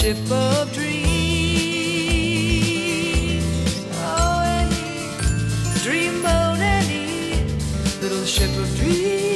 ship of dreams. Oh, Annie, dreamboat, on, Annie, little ship of dreams.